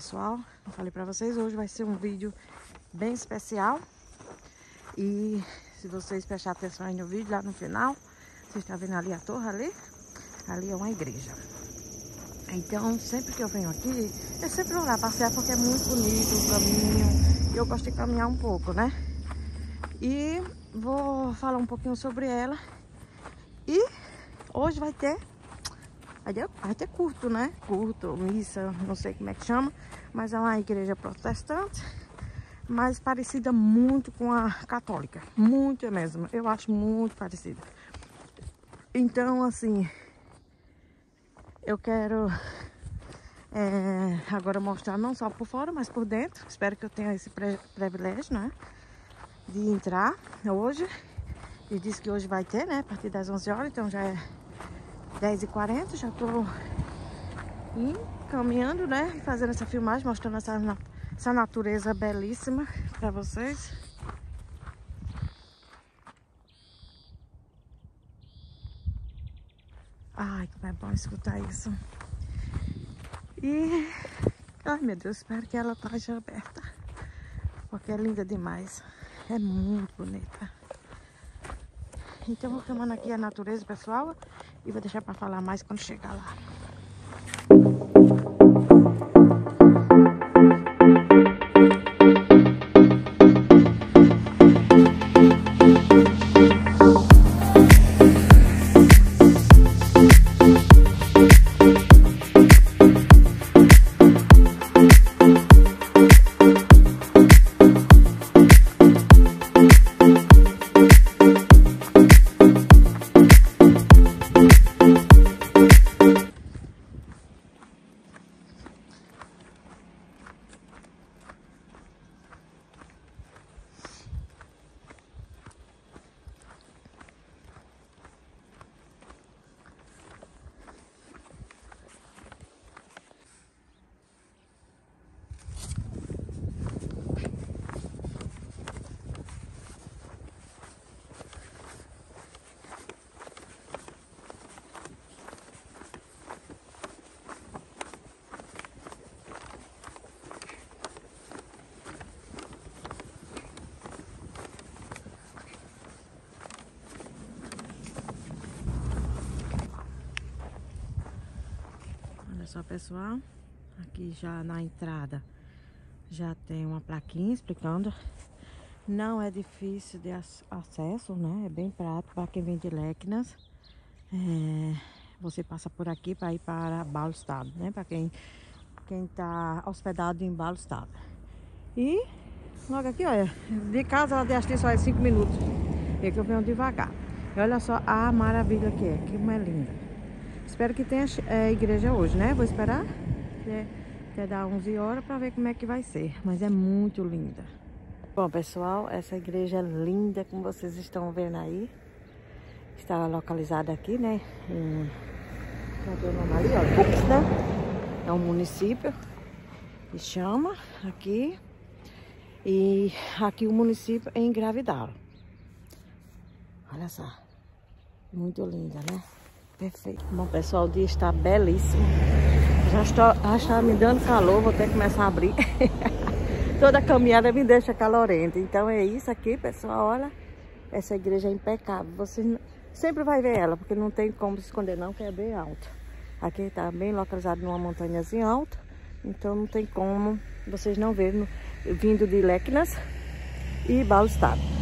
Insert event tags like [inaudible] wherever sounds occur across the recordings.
Pessoal, eu falei pra vocês, hoje vai ser um vídeo bem especial. E se vocês prestarem atenção aí no vídeo, lá no final, vocês estão vendo ali a torre ali? Ali é uma igreja. Então, sempre que eu venho aqui, eu sempre vou lá passear porque é muito bonito o caminho. E eu gosto de caminhar um pouco, né? E vou falar um pouquinho sobre ela. E hoje vai ter Ter curto, né? Curto, missa, não sei como é que chama. Mas é uma igreja protestante. Mas parecida muito com a católica. Muito mesmo. Eu acho muito parecida. Então, assim... Eu quero... É, agora mostrar não só por fora, mas por dentro. Espero que eu tenha esse privilégio, né? De entrar hoje. E disse que hoje vai ter, né? A partir das 11 horas, então já é 10h40, já tô caminhando, né? Fazendo essa filmagem, mostrando essa, essa natureza belíssima pra vocês. Ai, como é bom escutar isso. E... Ai, meu Deus, espero que ela esteja aberta. Porque é linda demais. É muito bonita. Então, vou filmando aqui a natureza, pessoal. E vou deixar para falar mais quando chegar lá. Só, pessoal. Aqui já na entrada já tem uma plaquinha explicando. Não é difícil de acesso, né? É bem prático para quem vem de Lecnas. É, você passa por aqui para ir para Balstado, né? Para quem quem está hospedado em Balstado. E logo aqui, olha, de casa de Asti só é 5 minutos. É que eu venho devagar. E olha só a maravilha que é, que é linda. Espero que tenha é, igreja hoje, né? Vou esperar até, até dar 11 horas para ver como é que vai ser. Mas é muito linda. Bom, pessoal, essa igreja é linda, como vocês estão vendo aí. Está localizada aqui, né? Em... Ali? É um município que chama aqui. E aqui o município é Engravidado. Olha só. Muito linda, né? Perfeito. Bom, pessoal, o dia está belíssimo. Já, está me dando calor, vou ter que começar a abrir. [laughs] Toda caminhada me deixa calorenta. Então é isso aqui, pessoal. Olha, essa igreja é impecável. Você sempre vai ver ela, porque não tem como se esconder não, que é bem alto. Aqui está bem localizado numa montanhazinha alta. Então não tem como vocês não verem vindo de Lecnas e Balestado.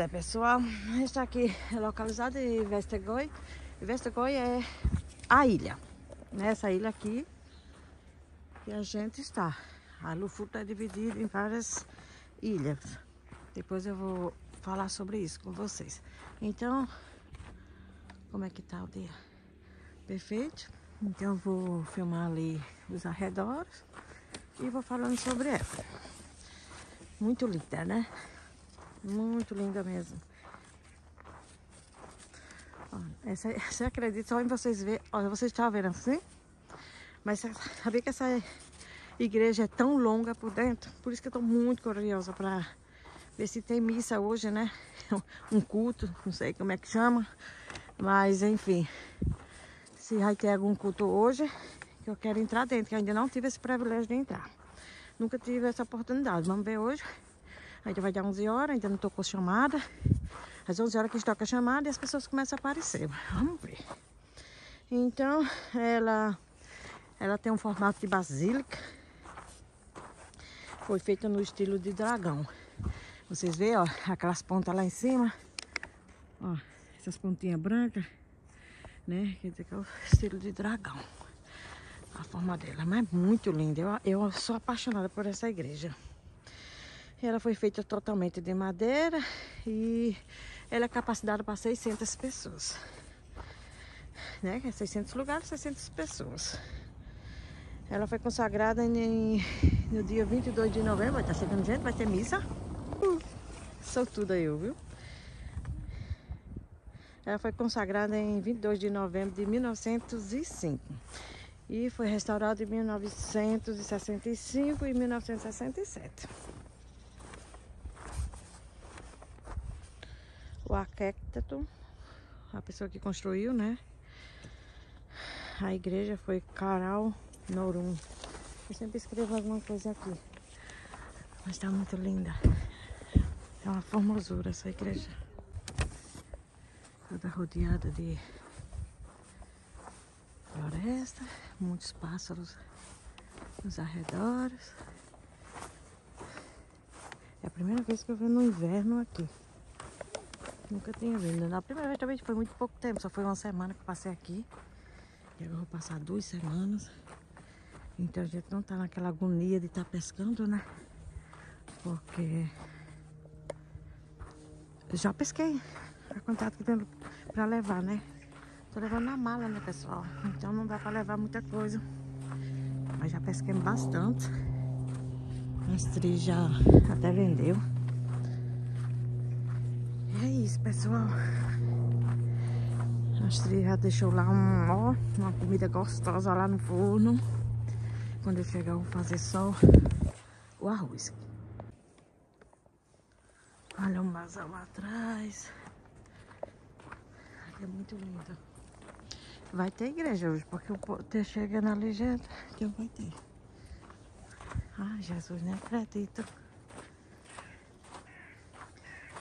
É, pessoal, a gente está aqui localizado em Vestergoi. Vestergoi é a ilha, nessa ilha aqui que a gente está. A Lufuta é dividida em várias ilhas. Depois eu vou falar sobre isso com vocês. Então, como é que tá o dia? Perfeito? Então eu vou filmar ali os arredores e vou falando sobre ela. Muito linda, né? Muito linda mesmo. Essa, você acredita só em vocês ver, olha, vocês estão vendo assim? Mas sabia que essa igreja é tão longa por dentro? Por isso que eu tô muito curiosa para ver se tem missa hoje, né? [laughs] Um culto, não sei como é que chama. Mas enfim, se vai ter algum culto hoje, que eu quero entrar dentro, que eu ainda não tive esse privilégio de entrar. Nunca tive essa oportunidade. Vamos ver hoje. Ainda vai dar 11 horas, ainda não tocou chamada. Às 11 horas que toca a chamada e as pessoas começam a aparecer. Vamos ver. Então, ela, ela tem um formato de basílica. Foi feita no estilo de dragão. Vocês veem, ó, aquelas pontas lá em cima. Ó, essas pontinhas brancas, né? Quer dizer que é o estilo de dragão. A forma dela, mas é muito linda. Eu, eu sou apaixonada por essa igreja. Ela foi feita totalmente de madeira e ela é capacitada para 600 pessoas. Né? 600 é lugares, 600 pessoas. Ela foi consagrada em, no dia 22 de novembro. Vai estar tá chegando gente, vai ter missa. Uh, sou tudo eu, viu? Ela foi consagrada em 22 de novembro de 1905 e foi restaurada em 1965 e 1967. O arquiteto, a pessoa que construiu, né? A igreja foi Caral Norum. Eu sempre escrevo alguma coisa aqui. Mas tá muito linda. É uma formosura essa igreja toda rodeada de floresta, muitos pássaros nos arredores. É a primeira vez que eu venho no inverno aqui. Nunca tinha vindo. Na primeira vez também foi muito pouco tempo, só foi uma semana que passei aqui. E agora vou passar duas semanas. Então a gente não tá naquela agonia de estar tá pescando, né? Porque já pesquei a quantidade que tem pra levar, né? Tô levando na mala, né, pessoal? Então não dá pra levar muita coisa. Mas já pesquei bastante. A estria já até vendeu. É isso, pessoal. A estria já deixou lá um, ó, uma comida gostosa lá no forno. Quando eu chegar, eu vou fazer só o arroz. Olha o mazão lá atrás. É muito linda. Vai ter igreja hoje, porque o ter chega na legenda, então vai ter. Ai, Jesus, nem acredito.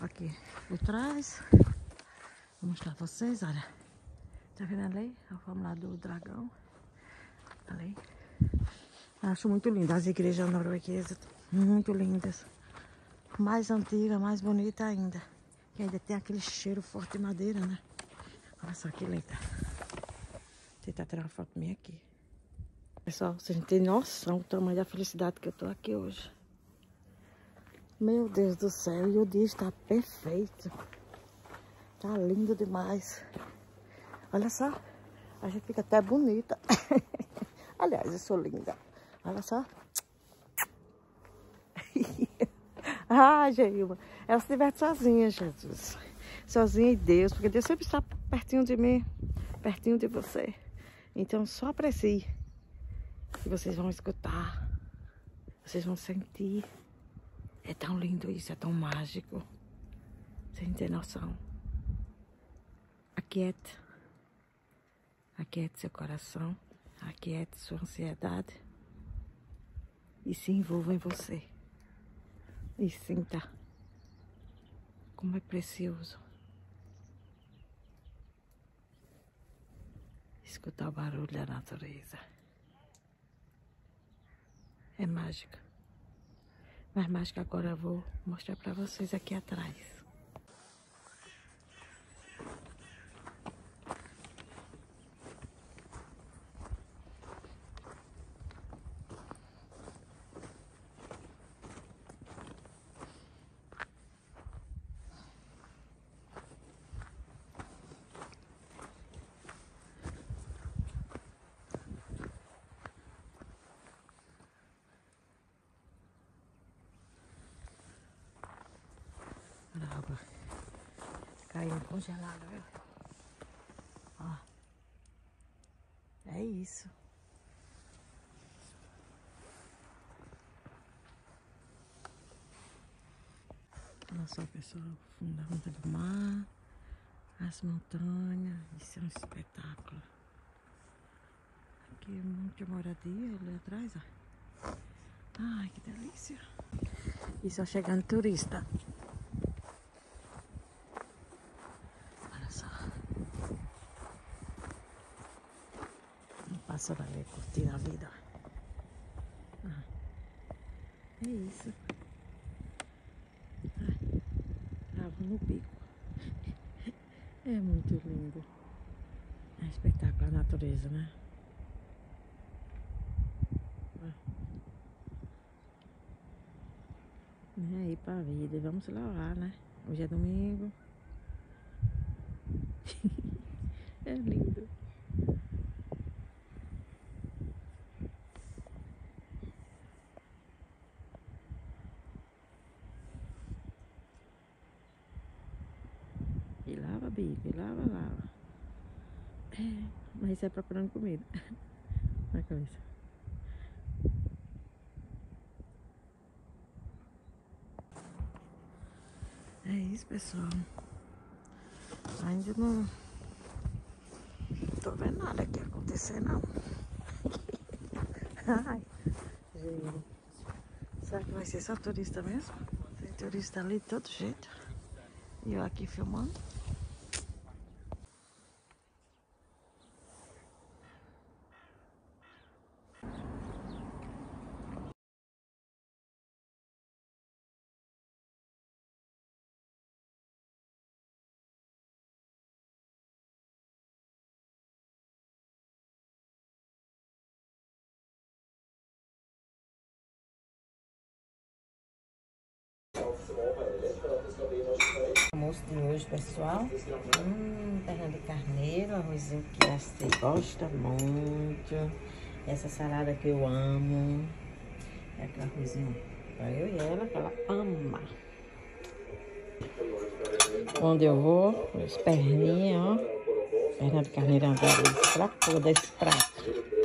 Aqui por trás. Vou mostrar pra vocês, olha. Tá vendo ali? A forma lá do dragão. Ali. Acho muito linda as igrejas norueguesas. Muito lindas. Mais antiga, mais bonita ainda. Que ainda tem aquele cheiro forte de madeira, né? Olha só que linda. Vou tentar tirar uma foto minha aqui. Pessoal, vocês não têm noção do tamanho da felicidade que eu tô aqui hoje. Meu Deus do céu, e o dia está perfeito. Tá lindo demais. Olha só, a gente fica até bonita. [laughs] Aliás, eu sou linda. Olha só. [laughs] ah, Geilma, ela se diverte sozinha, Jesus sozinha em Deus, porque Deus sempre está pertinho de mim, pertinho de você. Então só aprecie que vocês vão escutar, vocês vão sentir. É tão lindo isso, é tão mágico. Sem ter noção. Aquiete. Aquiete seu coração. Aquiete sua ansiedade. E se envolva em você. E sinta como é precioso escutar o barulho da natureza. É mágica. Mas mágica agora eu vou mostrar para vocês aqui atrás. Caindo congelado, viu? Ó. É isso. Olha só, pessoal, fundamento do mar, as montanhas, isso é um espetáculo. aqui muita moradia ali atrás, ó. Ai, que delícia. E só chegando turista. Passando ali, curtindo a vida. Ah, é isso. Ai, tava no bico. É muito lindo. É espetáculo a natureza, né? Nem aí pra vida. E vamos lavar, né? Hoje é domingo. [laughs] é lindo. E lava, bico, e lava, lava. É, mas isso procurando comida. [laughs] Na cabeça. É isso, pessoal. Ainda não tô vendo nada aqui acontecer, não. [laughs] Ai, gente. Será que vai ser só turista mesmo? Tem turista ali de todo jeito. E eu aqui filmando. Almoço de hoje, pessoal. Hum, perna de carneiro, arrozinho que você gosta muito. Essa salada que eu amo. É aquele arrozinho pra eu e ela, que ela ama. Onde eu vou, os perninhas, ó. Perna de carneiro é uma delícia. Pra toda esse prato.